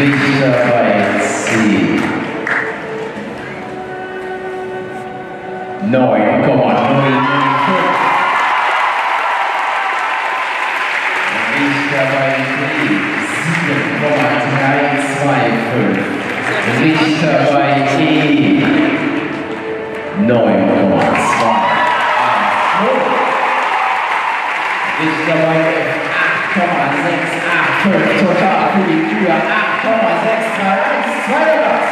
Richter bei C. Neun Komma null Richter bei D. Sieben Komma drei zwei fünf. Richter bei E. Neun Lichterbein 8,685 total für die Tür 8,631 200.